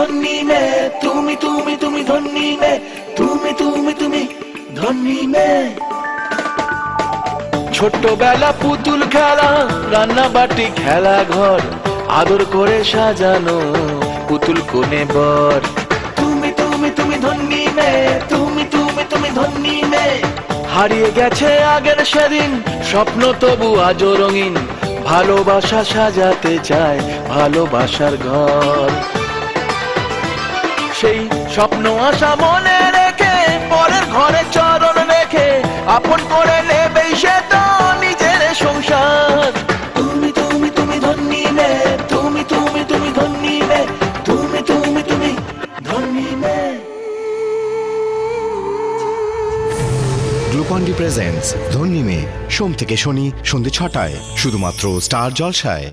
ধন্যী মে, তুমি তুমি তুমি ধন্যী মে, তুমি তুমি তুমি ধন্যী মে। ছোট্টবেলা পুতুল খেলা, রান্না বাটি খেলা ঘর, আদর করে সাজানো পুতুল কোনে বর। তুমি তুমি তুমি ধন্যী মে, তুমি তুমি তুমি ধন্যী মে। হারিয়ে গেছে আগের সেদিন, স্বপ্ন তবু আজও রঙিন। ভালোবাসা সাজাতে চায় ভালোবাসার ঘর। স্বপ্ন, আশা মনে রেখে, পরের ঘরে চরণ রেখে, আপন করে নেবেই সে তো নিজের সংসার। তুমি তুমি তুমি তুমি তুমি তুমি তুমি তুমি তুমি ধন্যী মে গ্লুকন ডি প্রেজেন্টস ধন্যী মে সোম থেকে শনি, সন্ধে ছটায়, শুধুমাত্র স্টার জলসায়।